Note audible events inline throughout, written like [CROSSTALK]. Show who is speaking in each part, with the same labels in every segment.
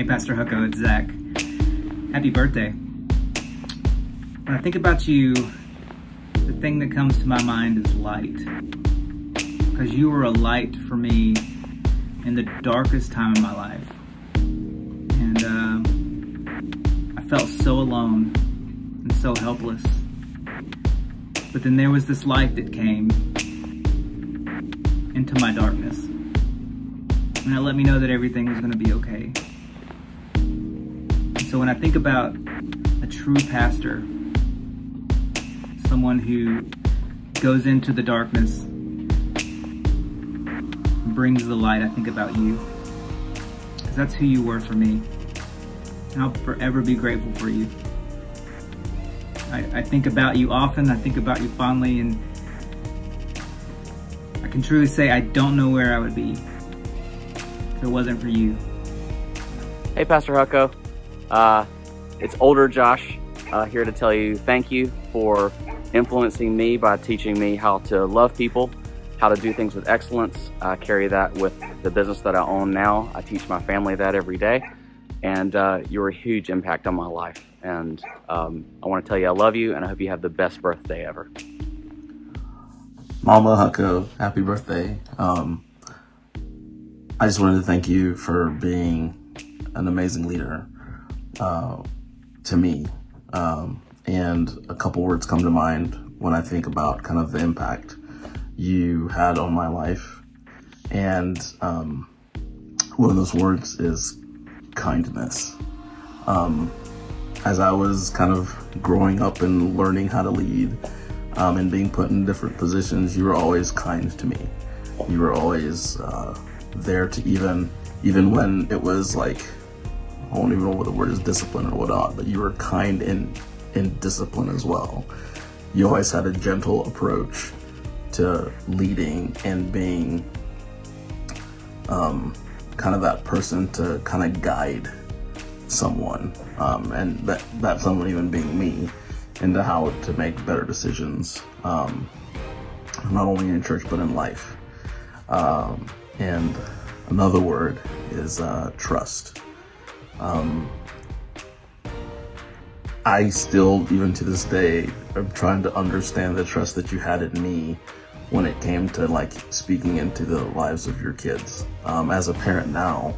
Speaker 1: Hey, Pastor Hucko, it's Zach. Happy birthday. When I think about you, the thing that comes to my mind is light. Because you were a light for me in the darkest time of my life. And uh, I felt so alone and so helpless. But then there was this light that came into my darkness. And it let me know that everything was going to be okay. So when I think about a true pastor, someone who goes into the darkness, brings the light, I think about you. Because that's who you were for me. And I'll forever be grateful for you. I, I think about you often, I think about you fondly, and I can truly say I don't know where I would be if it wasn't for you.
Speaker 2: Hey, Pastor Hucko. Uh, it's older Josh uh, here to tell you thank you for influencing me by teaching me how to love people, how to do things with excellence. I carry that with the business that I own now. I teach my family that every day. And uh, you're a huge impact on my life. And um, I want to tell you I love you and I hope you have the best birthday ever.
Speaker 3: Mama Hucko, happy birthday. Um, I just wanted to thank you for being an amazing leader uh, to me. Um, and a couple words come to mind when I think about kind of the impact you had on my life. And um, one of those words is kindness. Um, as I was kind of growing up and learning how to lead um, and being put in different positions, you were always kind to me. You were always uh, there to even, even when it was like, I don't even know what the word is discipline or whatnot, but you were kind in, in discipline as well. You always had a gentle approach to leading and being um, kind of that person to kind of guide someone, um, and that that someone even being me, into how to make better decisions, um, not only in church but in life. Um, and another word is uh, trust. Um, I still, even to this day, am trying to understand the trust that you had in me when it came to like speaking into the lives of your kids. Um, as a parent now,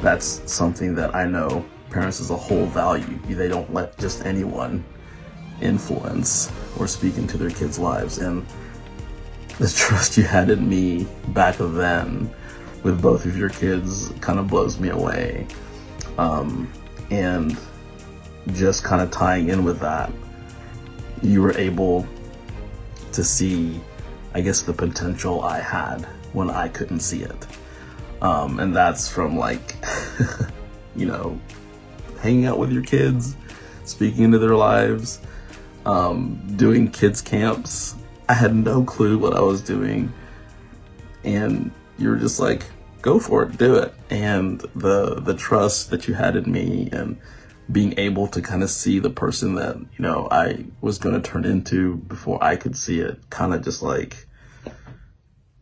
Speaker 3: that's something that I know parents as a whole value. They don't let just anyone influence or speak into their kids' lives. And the [LAUGHS] trust you had in me back then with both of your kids kind of blows me away. Um, and just kind of tying in with that, you were able to see I guess, the potential I had when I couldn't see it. Um, and that's from like, [LAUGHS] you know, hanging out with your kids, speaking into their lives, um, doing kids camps. I had no clue what I was doing. And you were just like, go for it, do it. And the, the trust that you had in me and being able to kind of see the person that, you know, I was going to turn into before I could see it kind of just like,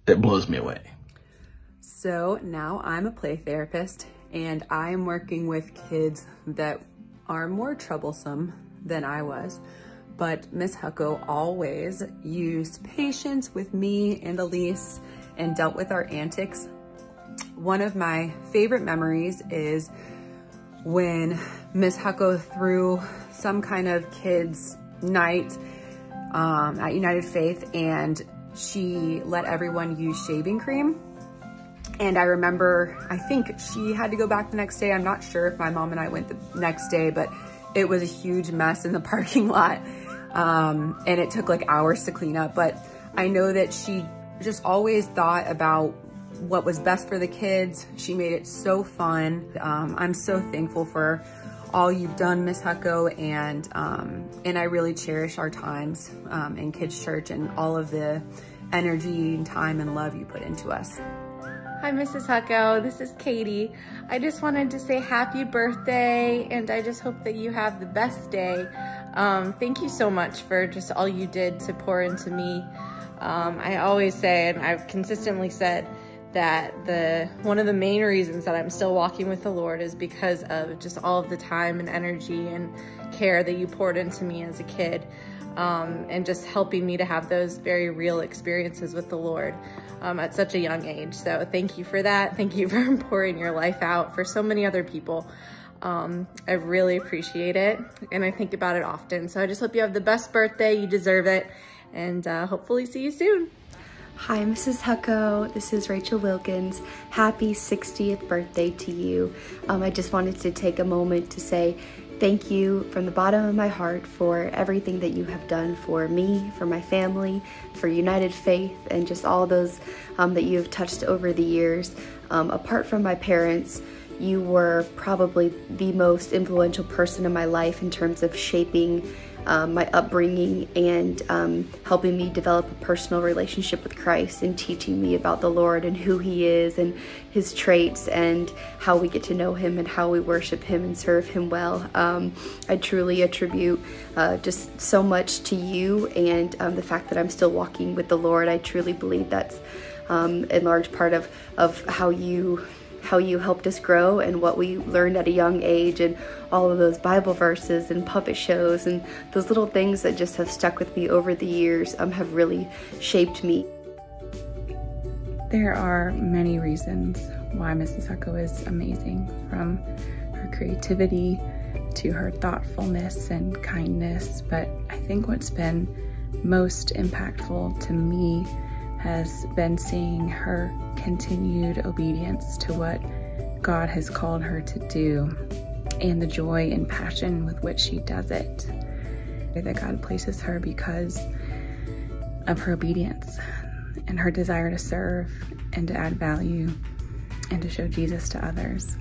Speaker 3: it blows me away.
Speaker 4: So now I'm a play therapist and I'm working with kids that are more troublesome than I was. But Miss Hucko always used patience with me and Elise and dealt with our antics. One of my favorite memories is when Miss Hucko threw some kind of kids night um, at United Faith and she let everyone use shaving cream. And I remember, I think she had to go back the next day. I'm not sure if my mom and I went the next day, but it was a huge mess in the [LAUGHS] parking lot. Um, and it took like hours to clean up. But I know that she just always thought about what was best for the kids. She made it so fun. Um, I'm so thankful for all you've done, Miss Hucko, and um, and I really cherish our times um, in Kids Church and all of the energy and time and love you put into us.
Speaker 5: Hi, Mrs. Hucko. This is Katie. I just wanted to say happy birthday, and I just hope that you have the best day. Um, thank you so much for just all you did to pour into me. Um, I always say, and I've consistently said, that the one of the main reasons that I'm still walking with the Lord is because of just all of the time and energy and care that you poured into me as a kid um, and just helping me to have those very real experiences with the Lord um, at such a young age. So thank you for that. [LAUGHS] Thank you for [LAUGHS] pouring your life out for so many other people. Um, I really appreciate it and I think about it often. So I just hope you have the best birthday. You deserve it and uh, hopefully see you soon.
Speaker 6: Hi, Mrs. Hucko. This is Rachel Wilkins. Happy 60th birthday to you. Um, I just wanted to take a moment to say thank you from the bottom of my heart for everything that you have done for me, for my family, for United Faith, and just all those um, that you have touched over the years. Um, apart from my parents, you were probably the most influential person in my life in terms of shaping um, my upbringing and um, helping me develop a personal relationship with Christ and teaching me about the Lord and who He is and His traits and how we get to know Him and how we worship Him and serve Him well. Um, I truly attribute uh, just so much to you and um, the fact that I'm still walking with the Lord. I truly believe that's um, in large part of, of how you how you helped us grow and what we learned at a young age and all of those Bible verses and puppet shows and those little things that just have stuck with me over the years um, have really shaped me.
Speaker 7: There are many reasons why Mrs. Hucko is amazing, from her creativity to her thoughtfulness and kindness, but I think what's been most impactful to me has been seeing her continued obedience to what God has called her to do and the joy and passion with which she does it. That God places her because of her obedience and her desire to serve and to add value and to show Jesus to others.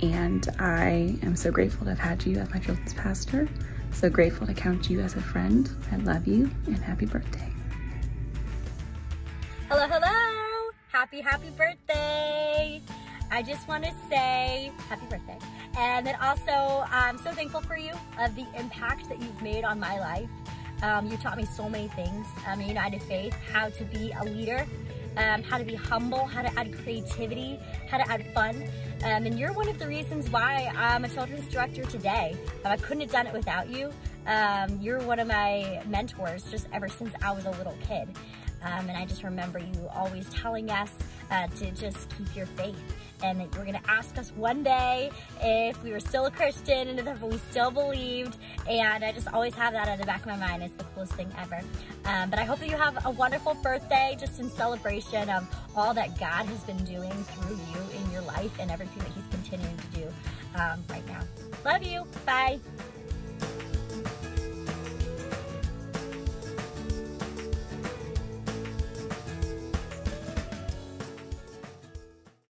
Speaker 7: And I am so grateful to have had you as my children's pastor. So grateful to count you as a friend. I love you and happy birthday.
Speaker 8: Happy, happy birthday. I just want to say happy birthday. And then also, I'm so thankful for you of the impact that you've made on my life. Um, you taught me so many things um, in United Faith, how to be a leader, um, how to be humble, how to add creativity, how to add fun. Um, and you're one of the reasons why I'm a children's director today. Um, I couldn't have done it without you. Um, you're one of my mentors just ever since I was a little kid. Um, and I just remember you always telling us uh, to just keep your faith and that you were going to ask us one day if we were still a Christian and if we still believed. And I just always have that at the back of my mind. It's the coolest thing ever. Um, but I hope that you have a wonderful birthday just in celebration of all that God has been doing through you in your life and everything that he's continuing to do um, right now. Love you. Bye.